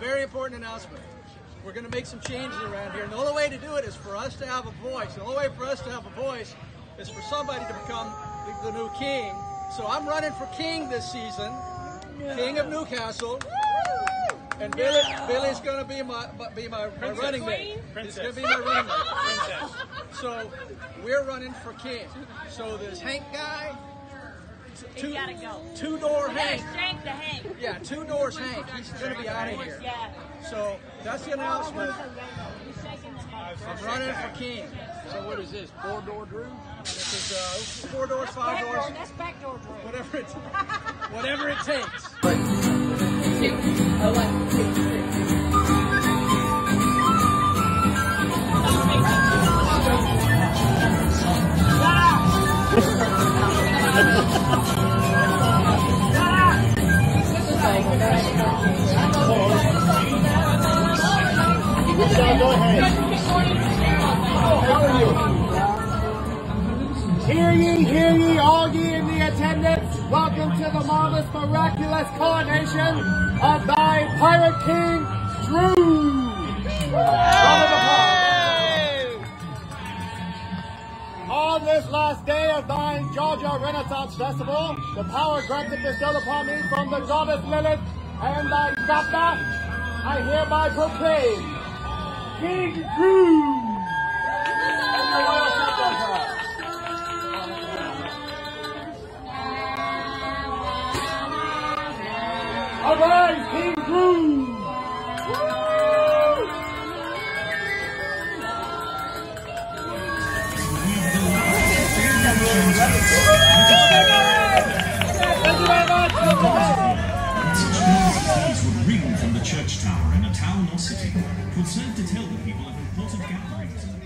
very important announcement. We're going to make some changes around here, and the only way to do it is for us to have a voice. The only way for us to have a voice is for somebody to become the, the new king. So I'm running for king this season, king of Newcastle. And Billy, Billy's going to be my be my, my running mate. He's going to be my running mate. So we're running for king. So there's Hank guy, two, go. two door Hank. Shank the Hank. Yeah, two doors Hank. He's going to be out of here. Yeah. So that's the announcement. He's shaking the Hank. I'm running for king. So what is this? Four door Drew? This is uh, four doors, five Back door, doors, that's back door Drew. whatever it, whatever it takes. Hear ye, hear ye, all ye in the attendance. Welcome to the marvelous, miraculous coronation of thy pirate king, Drew. Round of applause. On this last day of thine Georgia Renaissance Festival, the power granted bestowed upon me from the goddess Lilith and thy Kappa, I hereby proclaim King Drew. Arise, King Drew! Thank you very much. Would ring from the church tower in a town or city, serve to tell the people of important gatherings.